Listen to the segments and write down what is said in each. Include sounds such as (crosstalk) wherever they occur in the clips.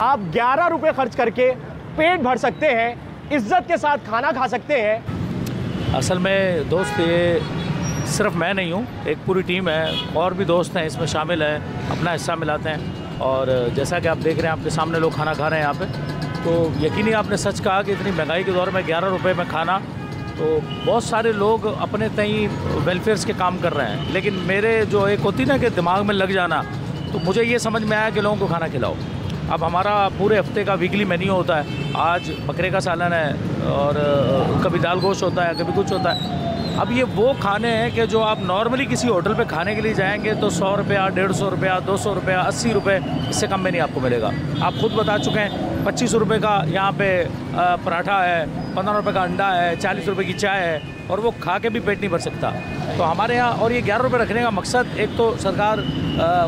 आप ग्यारह रुपए खर्च करके पेट भर सकते हैं, इज़्ज़त के साथ खाना खा सकते हैं। असल में दोस्त, ये सिर्फ़ मैं नहीं हूँ, एक पूरी टीम है, और भी दोस्त हैं, इसमें शामिल हैं, अपना हिस्सा मिलाते हैं। और जैसा कि आप देख रहे हैं, आपके सामने लोग खाना खा रहे हैं यहाँ पे। तो यकीनी आपने सच कहा कि इतनी महँगाई के दौर में ग्यारह रुपये में खाना तो बहुत सारे लोग अपने तई वेलफेयर्स के काम कर रहे हैं। लेकिन मेरे जो एक होती ना कि दिमाग में लग जाना तो मुझे ये समझ में आया कि लोगों को खाना खिलाओ। अब हमारा पूरे हफ़्ते का वीकली मेन्यू होता है। आज बकरे का सालन है और कभी दाल गोश्त होता है, कभी कुछ होता है। अब ये वो खाने हैं कि जो आप नॉर्मली किसी होटल पे खाने के लिए जाएँगे तो सौ रुपया, डेढ़ सौ रुपया, दो सौ रुपया, अस्सी रुपये, इससे कम में नहीं आपको मिलेगा। आप खुद बता चुके हैं, पच्चीस रुपये का यहाँ पे पराठा है, पंद्रह रुपये का अंडा है, चालीस रुपये की चाय है और वो खा के भी पेट नहीं भर सकता। तो हमारे यहाँ, और ये ग्यारह रुपये रखने का मकसद, एक तो सरकार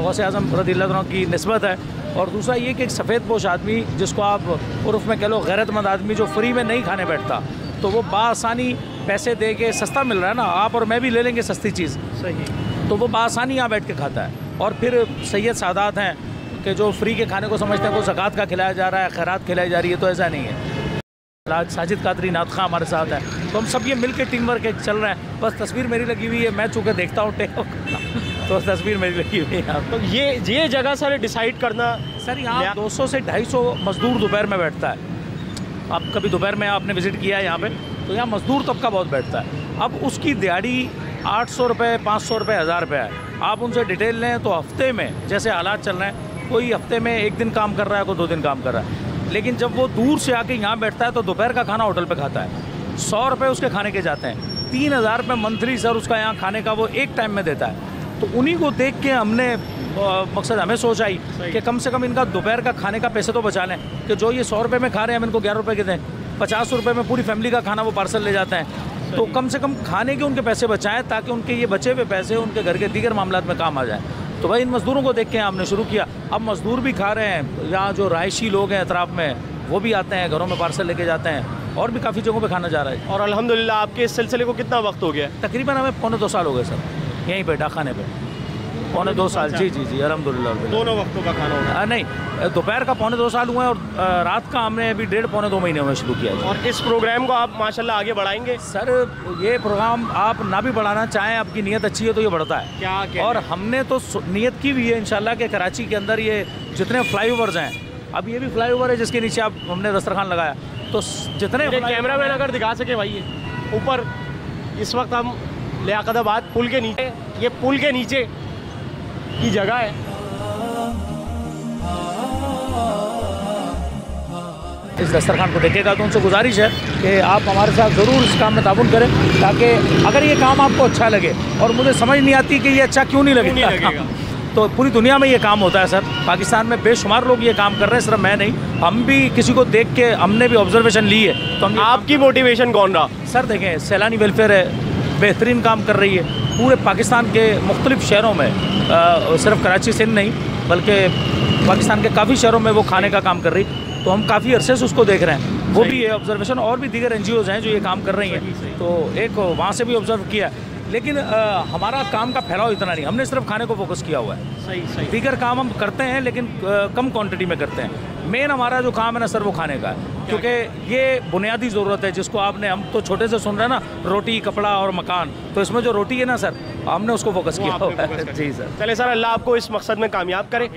वैसे आज़म रदी की नस्बत है और दूसरा ये कि एक सफ़ेद पोश आदमी जिसको आप उर्फ़ में कह लो गैरतमंद आदमी जो फ्री में नहीं खाने बैठता तो वो बासानी पैसे दे के सस्ता मिल रहा है ना आप और मैं भी ले लेंगे सस्ती चीज़। सही। तो वो बासानी यहाँ बैठ के खाता है। और फिर सैयद सादात हैं कि जो फ्री के खाने को समझते हैं वो जक़ात का खिलाया जा रहा है खैरात खिलाई जा रही है तो ऐसा नहीं है। आज साजिद कादरी नातखा हमारे साथ है। तो हम सब ये मिल के टीम वर्क चल रहे हैं। बस तस्वीर मेरी लगी हुई है मैं चूँकि देखता हूँ। तो तस्वीर मेरी लगी हुई है तो ये ये जगह सर डिसाइड करना सर यहाँ 200 से 250 मजदूर दोपहर में बैठता है। आप कभी दोपहर में आपने विज़िट किया है यहाँ पे तो यहाँ मजदूर तबका बहुत बैठता है। अब उसकी दिहाड़ी आठ सौ रुपये पाँच सौ रुपये हज़ार रुपये है। आप उनसे डिटेल लें तो हफ़्ते में जैसे हालात चल रहे हैं कोई हफ़्ते में एक दिन काम कर रहा है कोई दो दिन काम कर रहा है। लेकिन जब वो दूर से आके यहाँ बैठता है तो दोपहर का खाना होटल पर खाता है। सौ रुपये उसके खाने के जाते हैं। तीन हज़ार रुपये मंथली सर उसका यहाँ खाने का वो एक टाइम में देता है। तो उन्हीं को देख के हमने मकसद हमें सोच आई कि कम से कम इनका दोपहर का खाने का पैसे तो बचा लें कि जो ये सौ रुपये में खा रहे हैं हम इनको ग्यारह रुपये के दें। पचास रुपये में पूरी फैमिली का खाना वो पार्सल ले जाते हैं। तो कम से कम खाने के उनके पैसे बचाएँ ताकि उनके ये बचे हुए पैसे उनके घर के दीगर मामला में काम आ जाए। तो भाई इन मज़दूरों को देख के हमने शुरू किया। अब मज़दूर भी खा रहे हैं यहाँ जो रहायशी लोग हैं अतराफ़ में वो भी आते हैं घरों में पार्सल लेके जाते हैं और भी काफ़ी जगहों पे खाना जा रहा है। और अल्हम्दुलिल्लाह आपके इस सिलसिले को कितना वक्त हो गया? तकरीबन हमें पौने दो साल हो गए सर। यहीं पे डाखाने पे। पौने दो साल जी जी जी अलहमदिल्ला दोनों वक्तों का खाना होगा। नहीं दोपहर का पौने दो साल हुए और रात का हमने अभी डेढ़ पौने दो महीने में शुरू किया और इस प्रोग्राम को आप माशाल्लाह आगे बढ़ाएँगे? सर ये प्रोग्राम आप ना भी बढ़ाना चाहें आपकी नीयत अच्छी है तो ये बढ़ता है। क्या, क्या? और हमने तो नीयत की भी है इनशाला के कराची के अंदर ये जितने फ्लाई हैं अब ये भी फ्लाई है जिसके नीचे आप हमने दस्तरखान लगाया। तो जितने कैमरा मैन अगर दिखा सके भाई ऊपर इस वक्त हम लियाकताबाद पुल के नीचे ये पुल के नीचे की जगह है। इस दस्तरखान को देखेगा तो उनसे गुजारिश है कि आप हमारे साथ ज़रूर इस काम में ताउन करें ताकि अगर ये काम आपको अच्छा लगे और मुझे समझ नहीं आती कि ये अच्छा क्यों नहीं लगेगा, नहीं लगेगा। (laughs) तो पूरी दुनिया में ये काम होता है सर। पाकिस्तान में बेशुमार लोग ये काम कर रहे हैं सिर्फ़ मैं नहीं हम भी किसी को देख के हमने भी ऑब्जर्वेशन ली है तो हम आपकी मोटिवेशन कौन रहा? सर देखें सैलानी वेलफेयर है बेहतरीन काम कर रही है। पूरे पाकिस्तान के मुख्तलिफ़ शहरों में आ, सिर्फ़ कराची सिंध नहीं बल्कि पाकिस्तान के काफ़ी शहरों में वो खाने का काम कर रही। तो हम काफ़ी अरसे से उसको देख रहे हैं। वो भी है ऑब्जर्वेशन और भी दीगर एन हैं जो ये काम कर रही हैं। तो एक वहाँ से भी ऑब्ज़र्व किया लेकिन आ, हमारा काम का फैलाव इतना नहीं हमने सिर्फ़ खाने को फोकस किया हुआ है। सही सही। दीगर काम हम करते हैं लेकिन आ, कम क्वांटिटी में करते हैं। मेन हमारा जो काम है ना सर वो खाने का है। क्योंकि ये बुनियादी ज़रूरत है जिसको आपने हम तो छोटे से सुन रहे हैं ना रोटी कपड़ा और मकान। तो इसमें जो रोटी है ना सर हमने उसको फोकस (laughs) किया जी सर। चले सर अल्लाह आपको इस मकसद में कामयाब करे।